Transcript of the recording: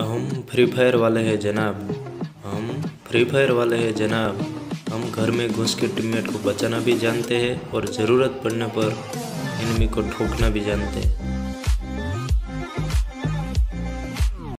हम free fire वाले हैं जनाब। हम फ्री फायर वाले हैं जनाब। हम घर में घुस के टीममेट को बचाना भी जानते हैं और ज़रूरत पड़ने पर इनमी को ठोकना भी जानते हैं।